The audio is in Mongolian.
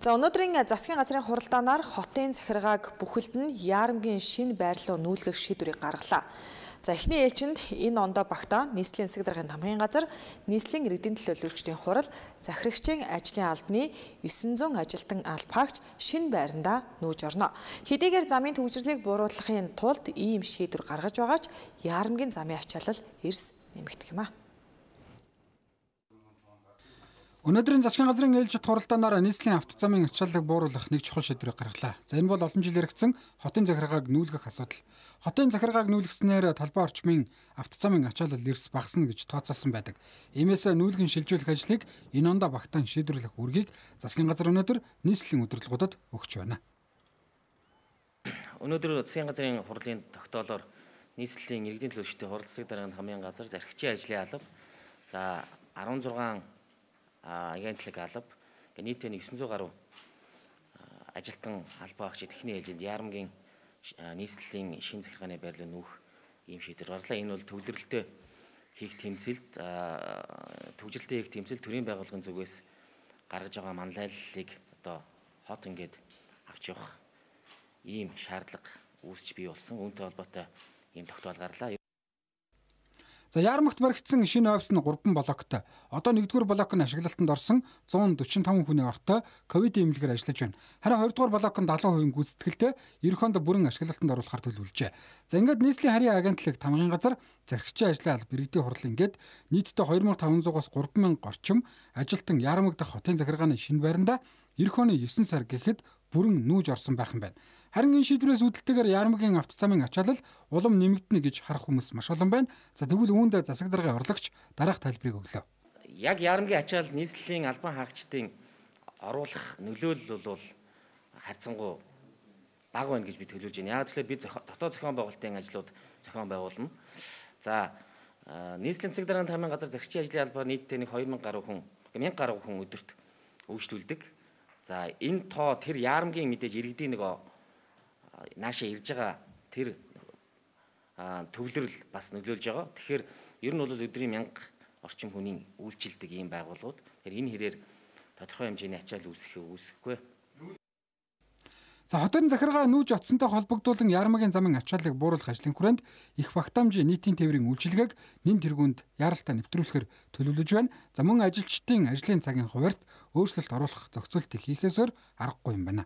За өнөөдрийн засгийн газрын хуралдаанаар хотын захиргааг бүхэлд нь яарамгийн шин байр руу нүүлгэх шийдвэрийг гаргалаа. За эхний ээлжинд энэ ондоо багтаа нийслэлийн засаг даргын хамгийн газар нийслэлийн иргэдийн төлөөлөгчдийн хурал захирагчийн ажлын албаны 900 ажилтан албаагч шин байрандаа нүүж орно. Хэдийгээр замын төвжирлийг бууруулахын тулд ийм шийдвэр гаргаж байгаач яарамгийн замын ачаалал эрс нэмэгдэх юм а. Өнөөдрийн засгийн газрын ээлжид хуралдаанаар нийслэлийн автозамын ачааллыг бууруулах нэг чухал шийдвэрийг гаргалаа. За энэ бол олон жил яригдсан хотын захиргааг нүүлгэх асуудал. Хотын захиргааг нүүлгэснээр талбай орчмын автозамын ачаалал эрс багасна гэж тооцоолсон байдаг. Иймээс нүүлгэн шилжүүлэх ажлыг энэ ондоо багтаан шийдвэрлэх үргийг засгийн газар өнөөдөр нийслэлийн удирдлагуудад өгч байна. Өнөөдөр засгийн газрын хурлын тогтоолоор нийслэлийн иргэдийн төлөөлөлтийн хуралцаг дарганд хамгийн газар зархичийн ажлын алба за 16 агентлаг алба гэ нийтээ 900 гаруй ажилтан албаагч техникийн ээлжинд яарамгийн нийслэлийн шин захиргааны байрлал нүүх ийм шийдвэр гарлаа. Энэ бол төвлөрөлтөй хийх тэмцэлд төвжирэлтэй хийх тэмцэл төрийн байгууллагын зүгээс гаргаж байгаа манлайллыг одоо хот ингээд авч явах ийм шаардлага үүсч бий болсон. Үүнтэй холбоотой ийм тогтоол гарлаа. За Яармагт баригдсан шинэ офис нь 3 блоктой. Одоо 1-р блок нь ашиглалтанд орсон 145 хүний ортой ковид эмнэлгээр ажиллаж байна. Харин 2-р блок нь 70% гүйцэтгэлтэй хонд бүрэн ашиглалтанд оруулахар төлөвлөжээ. За ингээд нийслэлийн харийн агентлаг тамгын газар зархичийн ажлын алба иргэдийн хурал ингээд нийтдээ 2500-аас 3000 орчим ажилтан Яармаг дахь хотын захиргааны шинэ байранда эх оны 9 сар гэхэд бүрэн нүүж орсон байх юм байна. Харин энэ шийдвэрээс үүдэлтэйгээр Ярмагийн автоцамын ачаалал улам нэмэгдэнэ гэж харах хүмүүс маш олон байна. За тэгвэл үүнд засаг даргын орлогч дараах тайлбарыг өглөө. Яг Ярмагийн ачаалал нийслэлийн албан хаагчдын оруулах нөлөөлөл бол харьцангуй бага байна гэж би төлөвлөж байна. Яг тэгэхээр би дотоод зохион байгуулалтын ажлууд зохион байгуулна. За нийслэлийн засаг даргын тамирын газар захирчийн ажлын албаар нийтдээ нэг 2000 гаруй хүн 1000 гаруй хүн өдөрт үйлчлүүлдэг. За энэ тоо тэр яарамгийн мэдээж иргэдийн нэг наашаа ирж байгаа тэр төвлөрөл бас нөлөөлж байгаа. Тэгэхээр ер нь бол өдрийн 1000 орчим хүний үйлчилдэг ийм байгууллагууд. Тэгэхээр энэ хэрээр тодорхой хэмжээний ачаал үүсэх үүсэхгүй. За хотын захиргаа нүүж оцсонтой холбогдуулан Ярмагийн замын ачааллыг бууруулах ажлын хүрээнд их багтаамжийн нийтийн тээврийн үйлчилгээг нэн тэргуунд яаралтай нэвтрүүлэхээр төлөвлөж байна. За мөн ажилчдын ажлын цагийн хуваарьт өөрчлөлт оруулах зохицуултыг хийхээсээр аргагүй юм байна.